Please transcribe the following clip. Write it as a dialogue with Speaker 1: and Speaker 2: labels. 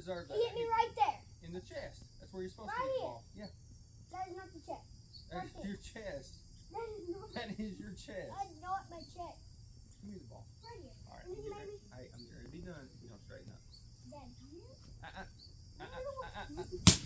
Speaker 1: deserve that. He hit me right
Speaker 2: there.
Speaker 1: In the chest. That's where you're supposed right to hit ball. Yeah.
Speaker 2: That is not the chest.
Speaker 1: That's right your chest.
Speaker 2: That is not.
Speaker 1: That is your chest. That
Speaker 2: is not my chest.
Speaker 1: Give me the ball.
Speaker 2: Right here. All right. Mm -hmm, mommy.
Speaker 1: I, I'm going to be done if you don't straighten up.
Speaker 2: Then.
Speaker 1: Uh-uh. Uh-uh.